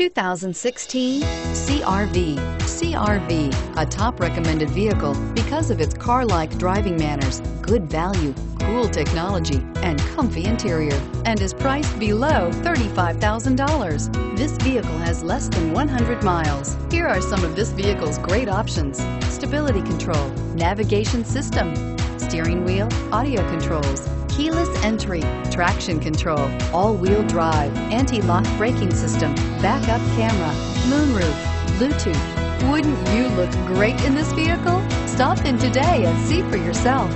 2016 CRV. CRV, a top recommended vehicle because of its car-like driving manners, good value, cool technology, and comfy interior, and is priced below $35,000. This vehicle has less than 100 miles. Here are some of this vehicle's great options. Stability control, navigation system, steering wheel, audio controls, keyless entry, traction control, all-wheel drive, anti-lock braking system, backup camera, moonroof, Bluetooth. Wouldn't you look great in this vehicle? Stop in today and see for yourself.